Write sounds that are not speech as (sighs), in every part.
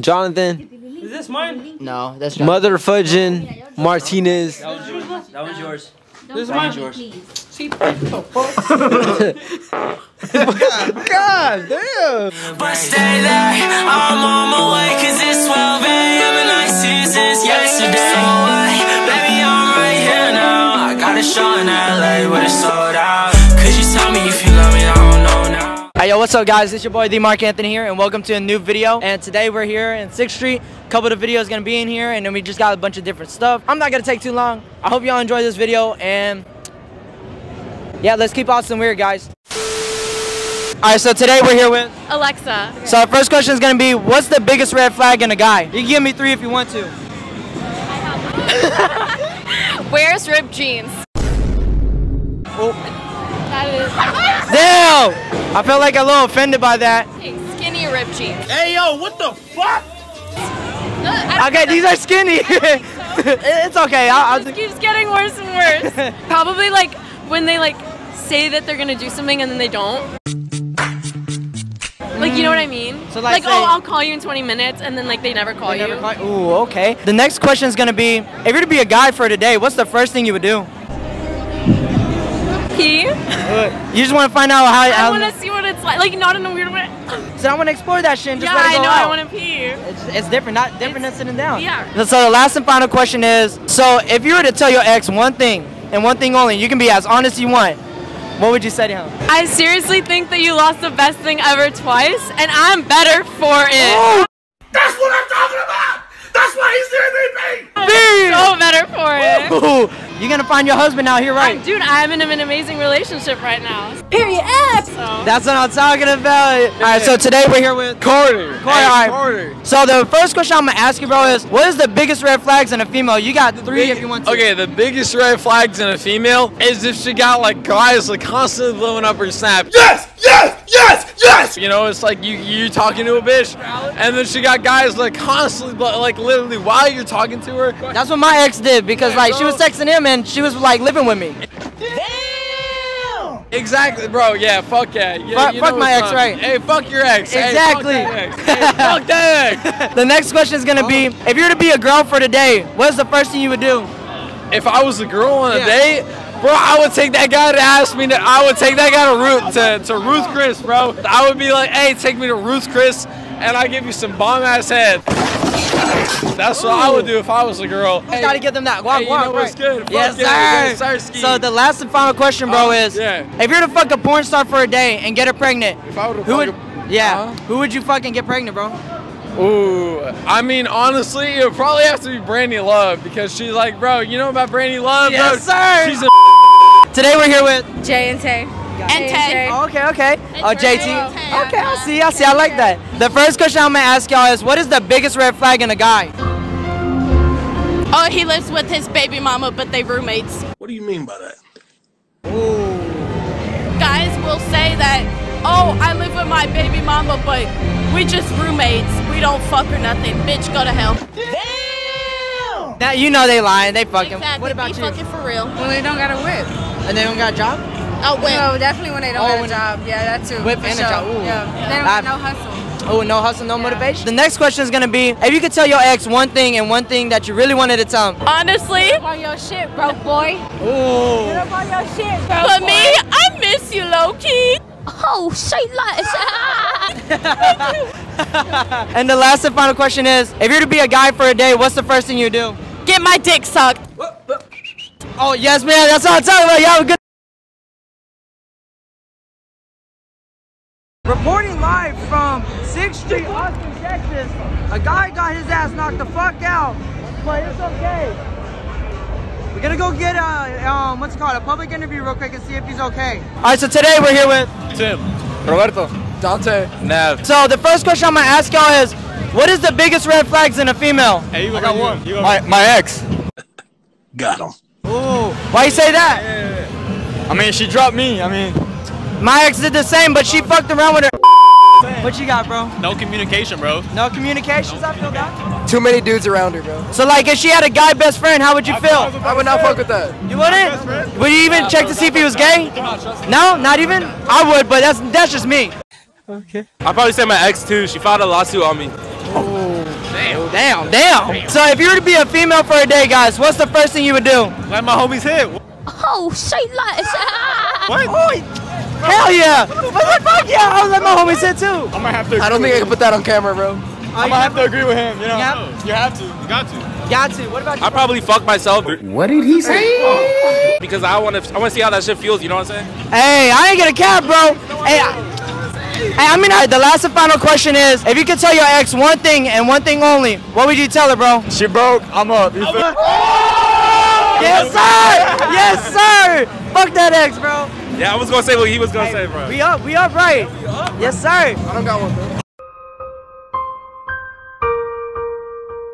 Jonathan, Is this mine? No, that's not. Mother Fudgin, oh, Martinez. That was yours. That was yours. This is That mine. was yours. (laughs) God damn. But stay there, I'm on my way Cause it's 12 a.m. and I see since yesterday So wait, baby, I'm right here now I got a show in LA, but it's sold out Hey yo, what's up guys? It's your boy D Marc Anthony here and welcome to a new video. And today we're here in 6th Street. A couple of the videos gonna be in here and then we just got a bunch of different stuff. I'm not gonna take too long. I hope y'all enjoy this video and yeah, let's keep awesome weird guys. Alright, so today we're here with Alexa. So our first question is gonna be what's the biggest red flag in a guy? You can give me three if you want to. (laughs) Where's ripped jeans. Oh. That is Damn! I felt like a little offended by that. okay, skinny ripped jeans. Hey yo, what the fuck? Okay, these are skinny. (laughs) (laughs) it's okay. I'll, I'll It keeps getting worse and worse. (laughs) Probably like when they like say that they're gonna do something and then they don't. Like you know what I mean? So, like, oh, say- oh, I'll call you in 20 minutes and then like they never call They you. never call- Ooh, okay. The next question is gonna be, if you're to be a guy for today, what's the first thing you would do? Pee. You just want to find out how. I how want to see what it's like. Like not in a weird way. (laughs) so I want to explore that shit. And just yeah, let it I know. out. I want to pee. It's, it's different, not different than sitting down. yeah. So the last and final question is: so if you were to tell your ex one thing and one thing only, you can be as honest as you want. What would you say to him? I seriously think that you lost the best thing ever twice, and I'm better for it. Oh! That's what I'm talking about! That's why he's MVP! so better for it. Ooh, you're gonna find your husband out here, right? Dude, I'm in an amazing relationship right now. Period. So. That's what I'm talking about. All right, so today we're here with Carter. Corey, all right. So the first question I'm gonna ask you, bro, is what is the biggest red flags in a female? You got three if you want to. Okay, the biggest red flags in a female is if she got like guys like constantly blowing up her snap. Yes! Yes! Yes! Yes! You know, it's like you you talking to a bitch, and then she got guys like constantly like literally while you're talking to her. That's what my ex did because like she was texting him and she was like living with me. Exactly, bro. Yeah, fuck yeah. yeah Fuck- you fuck my ex, up. right. Hey, fuck your ex. Hey, fuck Exactly. that ex. Hey, fuck (laughs) that ex. The next question is gonna be oh. if you were to be a girl for today, what's the first thing you would do? If I was a girl on a Yeah. date, bro, I would take that guy to ask me to. I would take that guy to Ruth to, to Ruth Chris, bro. I would be like, hey, take me to Ruth Chris, and I give you some bomb ass head. That's what I would do if I was a girl. Just gotta give them that walk, Hey, you walk, know what's right? good? Yes, yeah, sir. yes. So the last and final question, bro, Uh, is yeah. if you're to fuck a porn star for a day and get her pregnant, If I who would? a- yeah, Uh-huh. who would you fucking get pregnant, bro? Ooh, I mean, honestly, it would probably have to be Brandy Love because she's like, bro, you know about Brandy Love, Yes, bro? sir. She's a Today we're here with. J and Tay. And Tay. Oh, okay, okay. Oh, It's JT. Okay, I see, I see, I like that. The first question I'm gonna ask y'all is, what is the biggest red flag in a guy? Oh, he lives with his baby mama, but they roommates. What do you mean by that? Guys will say that, oh, I live with my baby mama, but we just roommates. We don't fuck or nothing. Bitch, go to hell. Damn! Now you know they lying, they fucking. Exactly. What about be you? fucking for real. Well, they don't got a whip. And they don't got a job? Oh, wait. No, definitely when they don't Oh, got when- a job. Yeah, that too. Whip for and a sure. job. Ooh. Yeah. They don't I- no hustle. Oh, no hustle, no motivation. The next question is gonna be, if you could tell your ex one thing and one thing that you really wanted to tell him. Honestly, On your shit, broke boy. Ooh. On your shit, for me, I miss you, low key. Oh, shit like (laughs) And the last and final question is, if you're to be a guy for a day, what's the first thing you do? Get my dick sucked. Oh, yes, man, that's all I'm talking about. Y'all have a good. Reporting live from 6th Street, Austin, Texas. A guy got his ass knocked the fuck out, but it's okay. We're gonna go get a, um, what's it called, a public interview real quick and see if he's okay. All right, so today we're here with. Tim, Roberto, Dante, Nav. So the first question I'm gonna ask y'all is, what is the biggest red flags in a female? Hey, you I got one. You My, my ex. Got him. Ooh, why you say that? I mean, she dropped me. I mean, My ex did the same, but she fucked around with her. What you got, bro? No communication, bro. No communications, I feel that. too many dudes around her, bro. So like, if she had a guy best friend, how would you feel? I would not fuck with that. You wouldn't? Would you even check to see if he was gay? No, not even. I would, but that's that's just me. Okay. I probably say my ex too. She filed a lawsuit on me. Oh. Damn. Damn, damn. So if you were to be a female for a day, guys, what's the first thing you would do? Let my homies hit. Oh, say less. (laughs) What? Hell yeah! What the fuck yeah? I was let my homies hit too. I might have to. I don't think I can put that on camera, bro. I might have to agree with him. You know. Yeah. You have to. You got to. Got to. What about you? I probably fuck myself What did he say? because I want to. I want to see how that shit feels. You know what I'm saying? Hey, I ain't gonna cap, bro. Hey, I, hey, I mean, uh, the last and final question is: If you could tell your ex one thing and one thing only, what would you tell her, bro? She broke. I'm up. You feel? Yes, sir. Yes, sir. Fuck that ex, bro. Yeah, I was gonna say what he was gonna say, bro. We up. We up, right? Yes, sir. I don't got one, bro.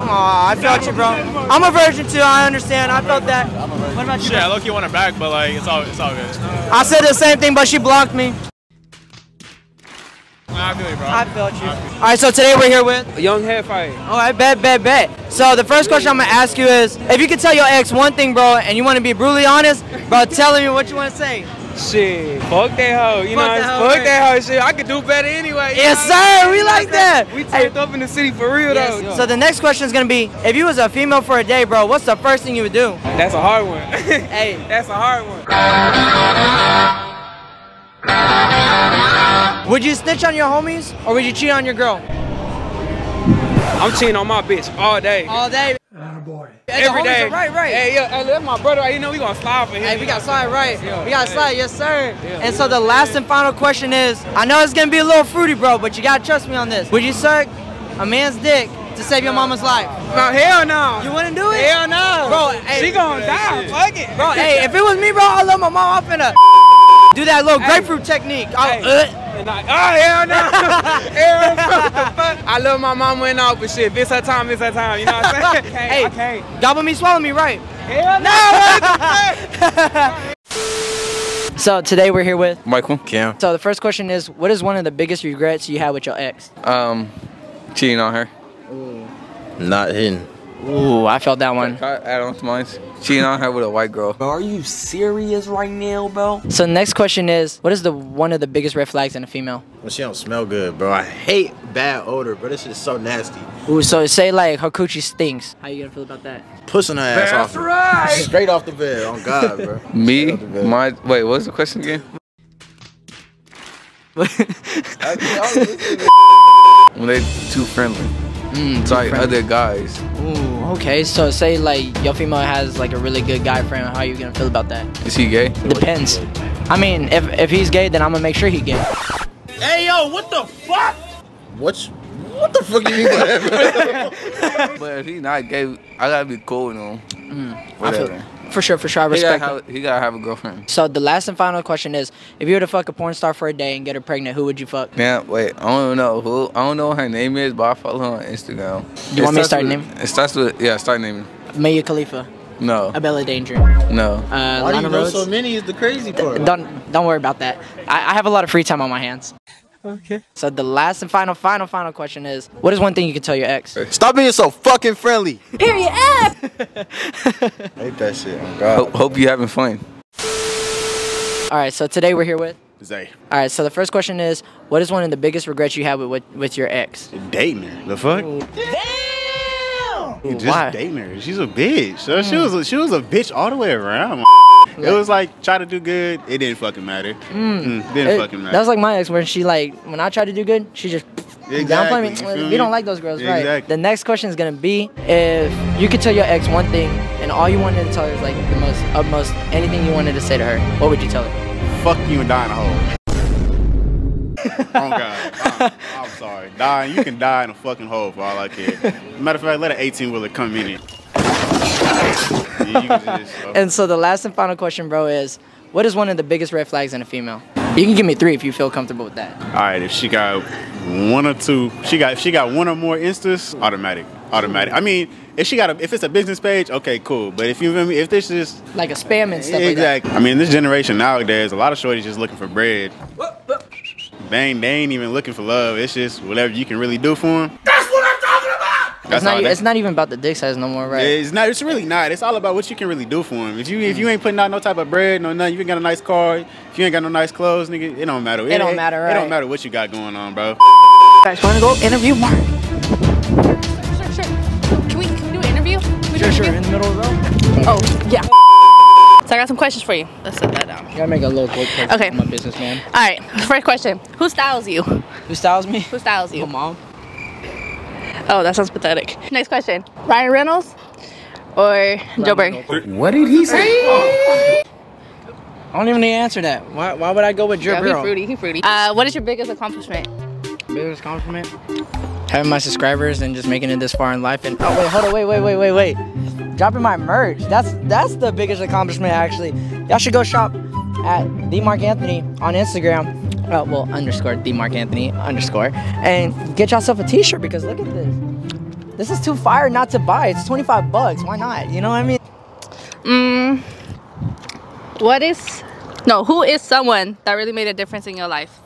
Aw, I felt you, bro. I'm a virgin too. I understand. I felt that. What about you? Shit, I low key want her back, but like it's all it's all good. I said the same thing, but she blocked me. I feel you, bro. I felt you. All right, so today we're here with. Young head fight. All right, bet, bet, bet. So the first question I'm gonna ask you is, if you could tell your ex one thing, bro, and you want to be brutally honest, bro, tell me what you want to say. Shit, fuck that hoe. You Fuck know, that hoe, fuck right. that hoe. Shit, I could do better anyway. Yes, know sir. We like that. We Hey. turned up in the city for real though. So the next question is gonna be, if you was a female for a day, bro, what's the first thing you would do? That's a hard one. (laughs) Hey, That's a hard one. would you snitch on your homies or would you cheat on your girl? I'm cheating on my bitch all day. All day. Ah, Every homies day. are right, right. Hey, yeah, hey, that's my brother. You know we gonna slide for him. Hey, we got slide right. Yeah, We got yeah. slide, yes sir. Yeah. And so the last and final question is, I know it's gonna be a little fruity, bro, but you gotta trust me on this. Would you suck a man's dick to save your mama's life? No, hell no. You wouldn't do it? Hell no. Bro, hey, she gonna die. Fuck it. Bro, hey, if it was me, bro, I love my mom. I'm finna do that little Hey. grapefruit technique. I'll, Hey. uh, And I, oh hell no. (laughs) hell no. What the fuck? I love my mama and all, but shit, if it's her time, it's her time. You know what I'm (laughs) saying? Hey. I can't. gobble me, swallow me, right? Hell no. (laughs) So today we're here with. Michael. Cam. So the first question is, what is one of the biggest regrets you had with your ex? Um, cheating on her. Not hitting. Ooh, I felt that one. Can I add on to mine? Cheating on her with a white girl. Bro, are you serious right now, bro? So the next question is, what is the one of the biggest red flags in a female? Well, she don't smell good, bro. I hate bad odor, bro. This shit is so nasty. Ooh, so say like her coochie stinks. How you gonna feel about that? Pushing her ass off. That's right. Straight off the bed. On God, bro. (laughs) Me, Straight off the bed. my wait, what's the question again? (laughs) when they too friendly. Mm, It's too like friendly. other guys. Ooh, okay. So say like your female has like a really good guy friend. How are you gonna feel about that? Is he gay? Depends. I mean, if if he's gay, then I'm gonna make sure he gay. Hey, yo, what the fuck? What's What the fuck you mean by that, (laughs) But if he not gay, I gotta be cool with him. Mm, I feel- Whatever. For sure, for sure. I He gotta, respect. that. have, he gotta have a girlfriend. So the last and final question is, if you were to fuck a porn star for a day and get her pregnant, who would you fuck? Man, wait, I don't know who, I don't know what her name is, but I follow her on Instagram. You It want me to start with- naming? It starts with yeah, start naming. Maya Khalifa, No, Abella Danger, no. uh, Why do you know Rhodes. so many? Is the crazy part. Don't don't worry about that. I, I have a lot of free time on my hands. Okay. So the last and final, final, final question is, what is one thing you could tell your ex? Stop being so fucking friendly. Period. F. Ah! (laughs) hate that shit. On God. Hope, hope you having fun. All right. So today we're here with. Zay. All right. So the first question is, what is one of the biggest regrets you have with with, with your ex? Dating her. The fuck? You just Why? dating her. She's a bitch. So she was a, she was a bitch all the way around. It was like try to do good. It didn't fucking matter. Mm, didn't It- fucking matter. that was like my ex, where she like when I tried to do good, she just Exactly, downplay me. you We don't like those girls, right? The next question is gonna be if you could tell your ex one thing and all you wanted to tell her is like the most utmost anything you wanted to say to her, what would you tell her? Fuck you and die in a hole. (laughs) oh God. I'm, (laughs) I'm sorry. Die. You can die in a fucking hole for all I care. Matter of fact, let an 18 wheeler come in it. Yeah, just, And so the last and final question, bro, is what is one of the biggest red flags in a female? You can give me three if you feel comfortable with that. All right, if she got one or two, she got if she got one or more instas, automatic, automatic. I mean, if she got a, if it's a business page, okay, cool. But if you feel me, if this is Like a spam and stuff like exactly, I mean, this generation nowadays, a lot of shorties just looking for bread. They ain't, they ain't even looking for love. It's just whatever you can really do for them. That's what I'm talking about. That's it's, not, it's not even about the dick size no more, right? It's not. It's really not. It's all about what you can really do for them. If you mm. if you ain't putting out no type of bread, no nothing, you ain't got a nice car, if you ain't got no nice clothes, nigga, it don't matter. It, it don't matter. Right? It don't matter what you got going on, bro. Guys, wanna go interview Marc? Sure, sure. Can we, can we do an interview? We sure, sure. In the middle of the road. Oh, yeah. So I got some questions for you. Let's set that down. You gotta make a little quick quick. Okay. I'm a businessman. All right. First question. Who styles you? Who styles me? Who styles you? My mom. Oh, that sounds pathetic. Next question. Ryan Reynolds or Joe Berg? What did he say? I don't even need to answer that. Why, why would I go with Joe Yeah, he Burrow? fruity. He fruity. Uh, what is your biggest accomplishment? Biggest accomplishment? Having my subscribers and just making it this far in life. And oh wait, hold on, wait, wait, wait, wait, wait. Dropping my merch. That's that's the biggest accomplishment actually. Y'all should go shop at the Marc Anthony on Instagram. Uh, well, underscore the Marc Anthony underscore, and get yourself a T-shirt because look at this. This is too fire not to buy. It's 25 bucks. Why not? You know what I mean? Mm, what is, no, who is someone that really made a difference in your life?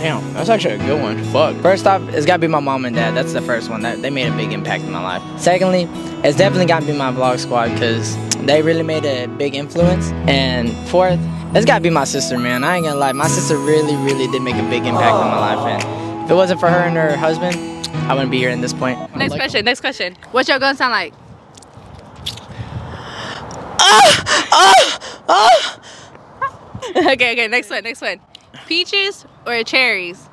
Damn, that's actually a good one. Fuck. First off, it's gotta be my mom and dad. That's the first one. That they made a big impact in my life. Secondly, it's definitely gotta be my vlog squad because they really made a big influence. And fourth, it's gotta be my sister, man. I ain't gonna lie, my sister really, really did make a big impact in my life. And if it wasn't for her and her husband, I wouldn't be here in this point. Next question, next question. What's your gun sound like? Ah, ah, ah. (laughs) okay, okay, next one, next one. Peaches or cherries?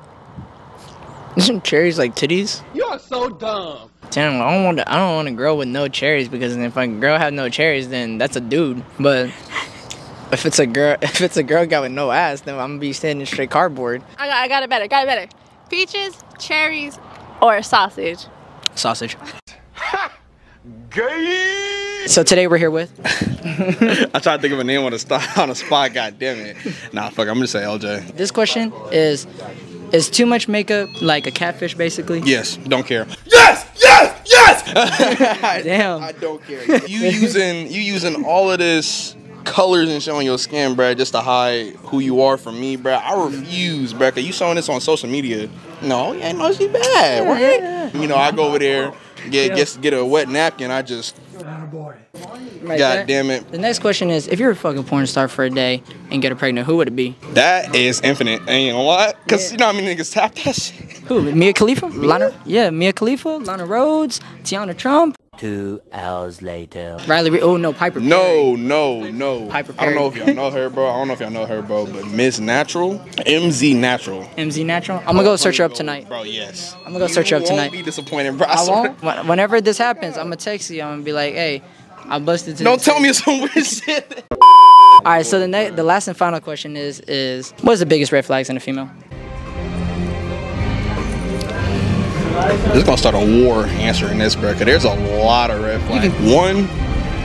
Isn't (laughs) cherries like titties? You are so dumb. Damn, I don't want to. I don't want to grow with no cherries because if a girl have no cherries, then that's a dude. But if it's a girl, (laughs) if it's a girl got with no ass, then I'm gonna be standing straight cardboard. I got, I got it better, got it better. Peaches, cherries, or sausage? Sausage. (laughs) Gay. So today we're here with. (laughs) I tried to think of a name on the spot. On the spot, god damn it. Nah, fuck. I'm gonna say LJ. This question is: Is too much makeup like a catfish, basically? Yes, don't care. Yes, yes, yes. (laughs) Damn. I don't care. You using you using all of this colors and shit on your skin, bruh, just to hide who you are from me, bruh. I refuse, bruh. Cause you showing this on social media. No, yeah, no, she bad, right? You know, I go over there, get get get a wet napkin. I just. Right God there. damn it. The next question is: If you're a fucking porn star for a day and get her pregnant, who would it be? That is infinite. I ain't gonna lie. Cause you know how many niggas tap that shit. Who? Mia Khalifa? Lana? Yeah, Mia Khalifa, Lana Rhodes, Tiana Trump. Two hours later. Riley. Re- oh no, Piper. No, no, no. Piper I don't know if y'all know her, bro. I don't know if y'all know her, bro. But Miss Natural, MZ Natural. MZ Natural. I'm gonna go search her up tonight. Bro, yes. I'm gonna go search her up tonight. won't be disappointed, bro. I, I won't. Whenever this happens, I'm gonna text you. I'm gonna be like, hey, I busted. To Don't tell me some weird (laughs) shit. All right. So the ne- the last and final question is is what is the biggest red flags in a female? This is gonna start a war answering this, bro. Cause there's a lot of red flags. One,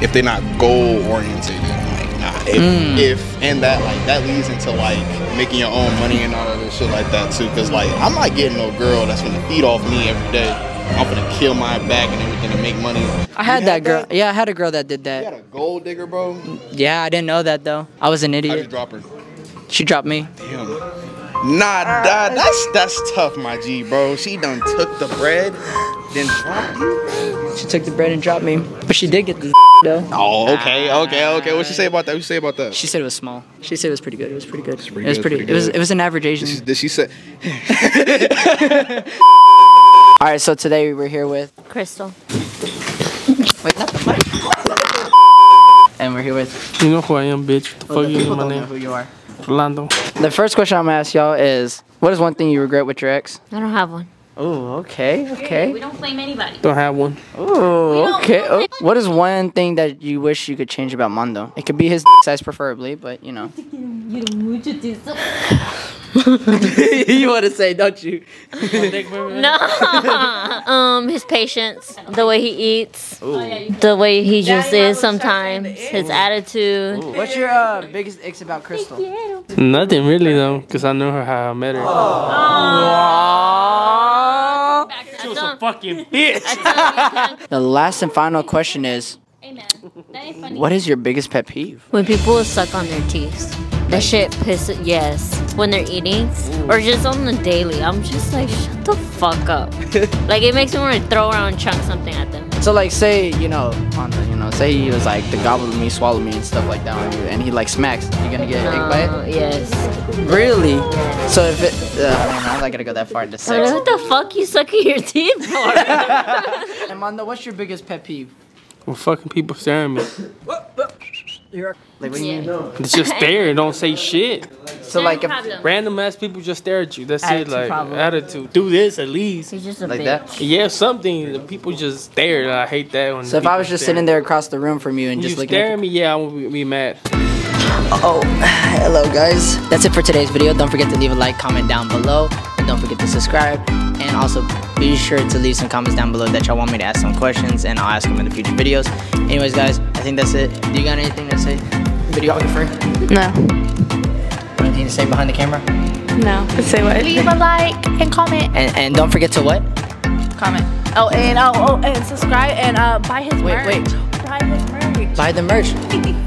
if they're not goal oriented, like nah. If, Mm. if and that like that leads into like making your own money and all of this shit like that too. Cause like I'm not getting no girl that's gonna feed off me every day. I'm gonna kill my back and everything to make money. I had that girl. Yeah, I had a girl that did that. You had a gold digger, bro. Yeah, I didn't know that though. I was an idiot. her? She dropped me. Damn. Nah, nah, that's that's tough, my G, bro. She done took the bread, then dropped you. She took the bread and dropped me, but she did get the (laughs) though. Oh, okay, okay, okay. What she say about that? What she say about that? She said it was small. She said it was pretty good. It was pretty good. pretty it was good, pretty. pretty it was it was an average Asian. Did she, did she say? (laughs) All right, so today we're here with Crystal. wait, not the mic. And we're here with You know who I am, bitch. What the Well, fuck the you people know my don't know name? who you are. Rolando. The first question I'm gonna ask y'all is, what is one thing you regret with your ex? I don't have one. Oh, okay, okay. We don't blame anybody. Don't have one. Oh, okay. Oh, what is one thing that you wish you could change about Mondo? It could be his size, preferably, but you know. (laughs) (sighs) (laughs) (laughs) you want to say, don't you? (laughs) No. um, his patience, the way he eats, the way he just is sometimes, his attitude. What's your uh, biggest icks about Crystal? Nothing really though, cause I know her how I met her. She was a fucking bitch. The last and final question is, what is your biggest pet peeve? When people suck on their teeth. That shit pisses, yes. When they're eating, or just on the daily, I'm just like, shut the fuck up. (laughs) like, it makes me want to throw around and chunk something at them. So like, say you know, on the, you know, say he was like the gobble me, swallow me, and stuff like that on you, and he like smacks, you gonna get ick by No, it? yes. Really? So if it, uh, I'm not gonna go that far into Like, sex. what the fuck you sucking your teeth for? (laughs) and Mondo, what's your biggest pet peeve? When fucking people staring at me. Like when you It's just stare, don't say (laughs) shit. So like if Random ass people just stare at you. That's Attitude it. Like problem. attitude. Do this at least. He's just a Like bitch. that? Yeah, something. The People just stare. I hate that when. So if I was just sitting there across the room from you and you just looking stare at at me, yeah, I would be, be mad. Oh, (sighs) hello guys. That's it for today's video. Don't forget to leave a like, comment down below, and don't forget to subscribe. And also be sure to leave some comments down below that y'all want me to ask some questions, and I'll ask them in the future videos. Anyways, guys, I think that's it. Do you got anything to say, videographer? No. Anything to say behind the camera? No. Say what? Leave a like and comment. And and don't forget to what? Comment. Oh, and oh, oh, and subscribe and uh, buy his Wait, merch. wait. Buy his merch. Buy the merch. (laughs)